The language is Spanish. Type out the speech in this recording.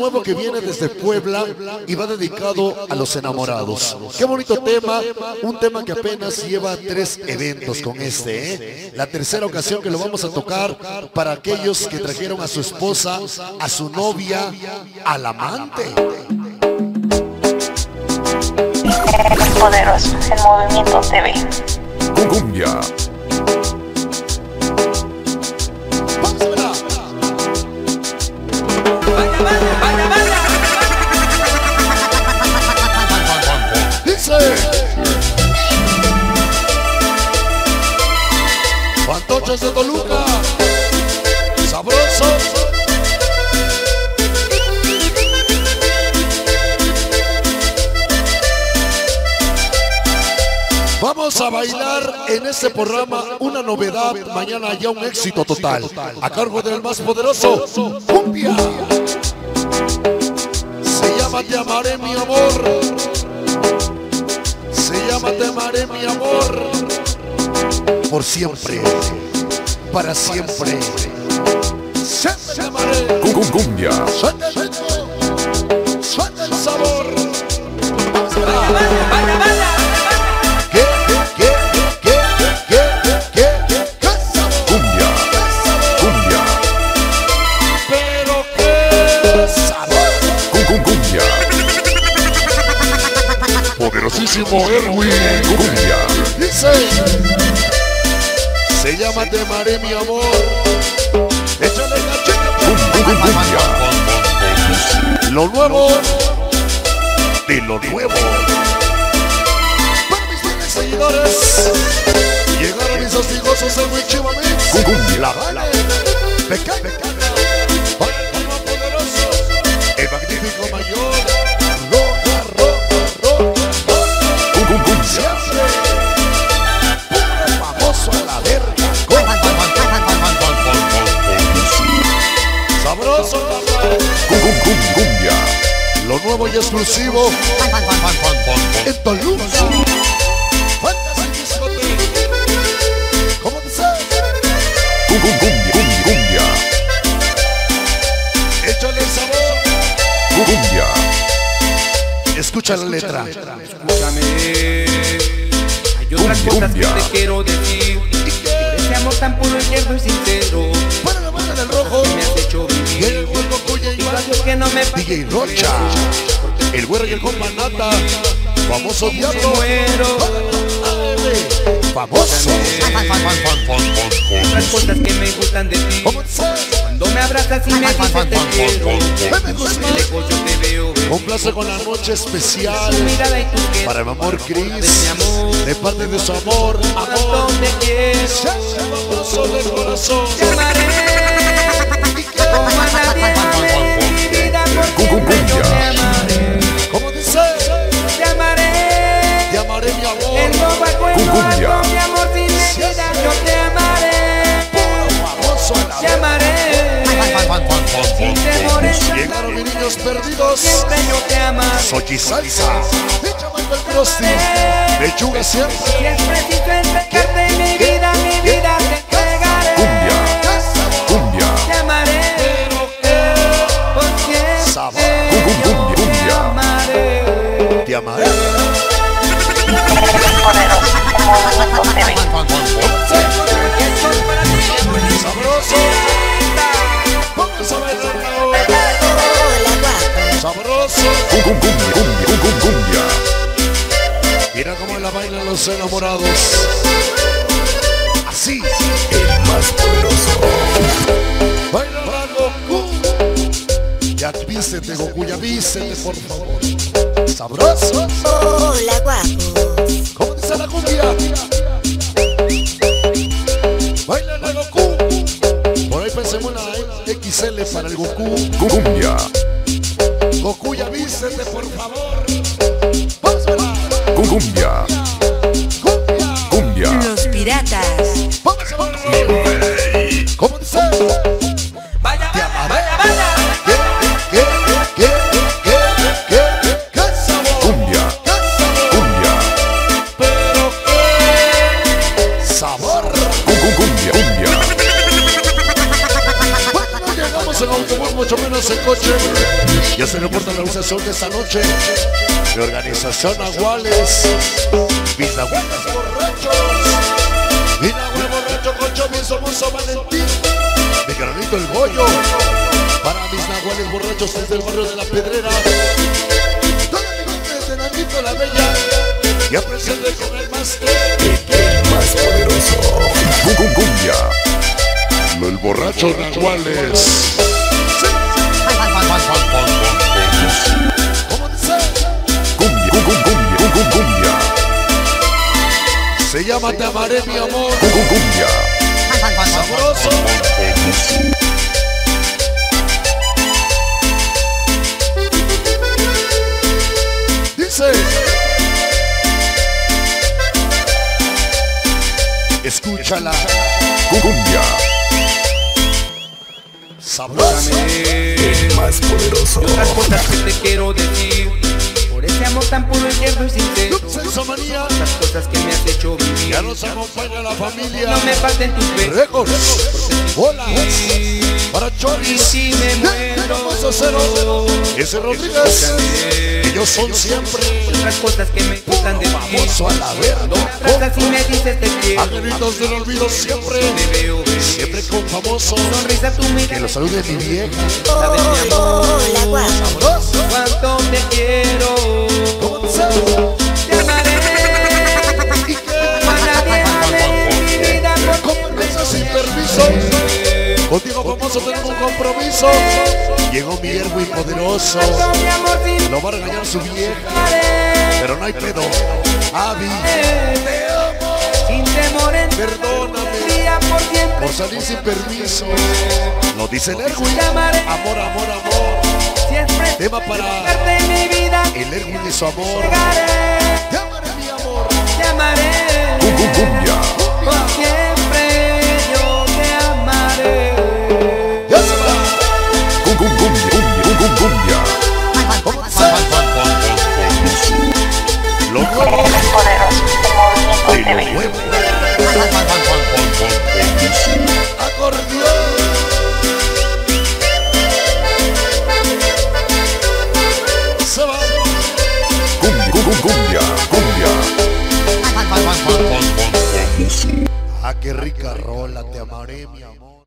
nuevo que viene desde Puebla y va dedicado a los enamorados. Qué bonito tema, un tema que apenas lleva tres eventos con este, ¿eh? La tercera ocasión que lo vamos a tocar para aquellos que trajeron a su esposa, a su novia, al amante. Poderoso, el movimiento TV. Cumbia. De Toluca Sabroso Vamos a bailar en este programa una novedad, mañana ya un éxito total, a cargo del más poderoso, Cumbia. Se llama Te amaré mi amor. Se llama Te amaré mi amor. Por siempre. Para siempre. Cumbia. Suelta el ritmo. Suelta el sabor. Cumbia. Cumbia. Pero qué sabor. Cum- cum- Cumbia. Poderosísimo Erwin. Cumbia. Dice, se llama Te amaré mi amor. Échale Cumbia. Lo nuevo de lo nuevo. Para mis fieles seguidores, llegaron mis hostigosos el Wichiwa Mix. Cum- Cumbia. La Vale, Pecado, para nuevo y exclusivo en Toluca. ¿Cómo dice? Cumbia. Cum- Cumbia. Échale sabor. Cumbia. Escucha la letra. Escúchame. Hay otras Cumbia, cosas que cumbia. te quiero decir. DJ Rocha. El güero y el compa Nata. Famoso diablo. Famoso. Otras cosas que me gustan de ti. Cuando me abrazas y me dices te quiero. Yo te veo. placer con la noche especial. Para mi amor Cris, de parte de su amor, amor, famoso de corazón. Te amaré. Como a nadie amaré. ¿Cómo dice? Mi amor, mi amor yo te amaré. la Te amaré. Sin Llegaron mis niños perdidos, siempre yo te amaré. Sochi Salsa, de Chamaco el Krusty, Lechuga siempre, Si mira cómo la bailan los enamorados. Así, El más poderoso. baila la Goku. Ya vístete, Goku, ya vístete, por favor. Sabroso. Hola, guapo. ¿Cómo dice la cumbia? Baila la Goku. Por ahí pensemos una XL para el Goku. Cum- Cumbia. Cumbia. Cumbia. Cumbia. Los piratas. ¿Cómo dice? Vaya, vaya, vaya, vaya. ¿Qué? ¿Qué? ¿Qué? ¿Qué? ¿Qué? ¿Qué? ¿Qué sabor? Cumbia. ¿Qué sabor? Cumbia. Pero qué sabor. Cum- cum- Cumbia. Cumbia. Bueno, no llegamos en autobús, mucho menos en coche. Ya se reporta la organización de esta noche. De organización Aguales. Mis nahuales borrachos. Mi nahuel borracho con chorizo, mozo Valentín. Mi granito el bollo. Para mis nahuales borrachos desde el barrio de la Pedrera. Toda mi gente desde Nanito la Bella. Ya presente con el máster. El más poderoso. Cum- cum- Cumbia. El borracho Nahuales. Llama Te amaré mi amor. Cum- cum- Cumbia. Sabroso. Dice. Escúchala. Cum- Cumbia. Sabroso. El más poderoso. Otras cosas que te quiero decir Por ese amor tan puro y tierno y sincero. Las cosas que me has hecho Ya nos acompaña la familia. No me falten tus besos. Hola. Para Y Choris. si me muero. Ese Rodríguez. Ellos son siempre. Otras cosas que me gustan de ti Famoso a la verga. Me abrazas y me dices te quiero Angelitos del olvido siempre. Me Siempre con famoso. Sonrisa tu mirada Que lo salude mi vieja. Tengo un compromiso. Llegó mi muy poderoso. Lo va a regañar su vieja. Pero no hay pedo. Avi, Sin temor en perdóname por salir sin permiso. Lo dice el Erwin. Amor, amor, amor. Siempre Tema para parte de mi vida el Erwin y su amor. Llegaré Te amaré, mi amor. Te Cumbia. Cumbia. Ah, qué rica rola, te amaré, mi amor.